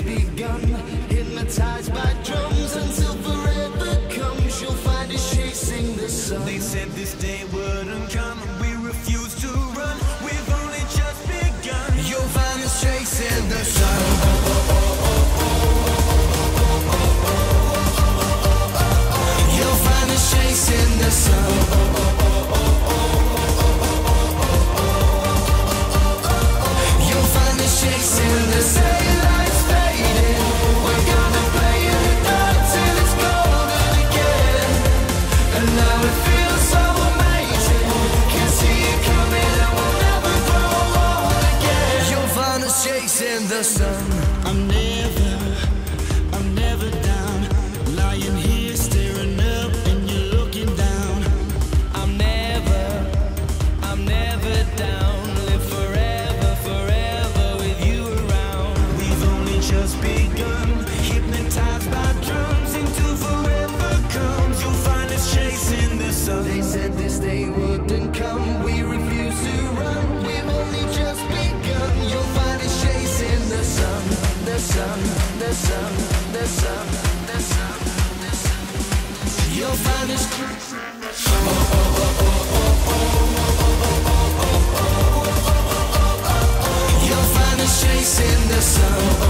has begun. Hypnotized by drums until forever comes. You'll find us chasing the sun. They said this day wouldn't come. We refused. listen You'll find us chasing the sun. Oh, oh, oh, oh, oh, oh, oh, oh, oh. You'll find us Chasing the sun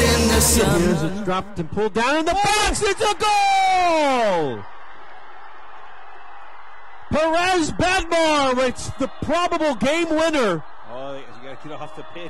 in the sun. Here's dropped and pulled down in the box. It's a goal! Perez Bedmar, it's the probable game winner. Oh, got to get off the pitch.